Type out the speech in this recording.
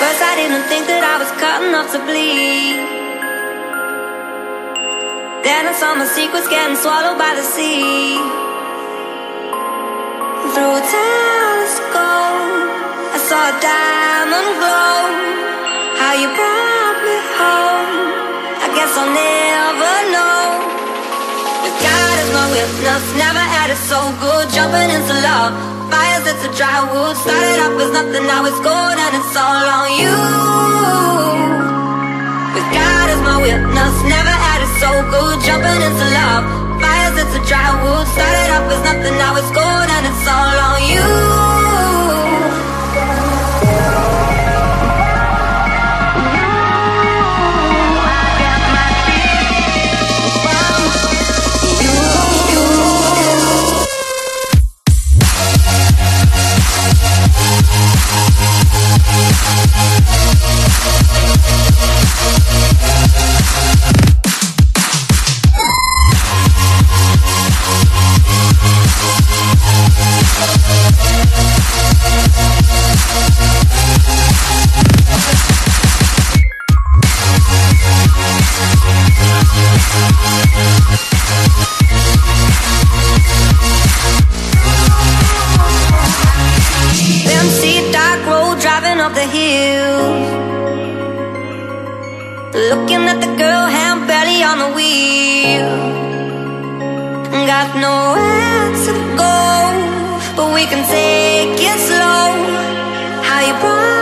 didn't think that I was cut enough to bleed. Then I saw my secrets getting swallowed by the sea. Through a telescope, I saw a diamond glow. How you brought me home, I guess I'll never know. God is my witness, never had it so good. Jumping into love, fires it's a dry wood. Started off as nothing, now it's gold, and it's all on you. With God as my witness, never had it so good. Jumping into love, fires it's a dry wood. Started off as nothing, now it's gold, and it's all on you. The hill. Looking at the girl, hand belly on the wheel. Got nowhere to go, but we can take it slow. How you brought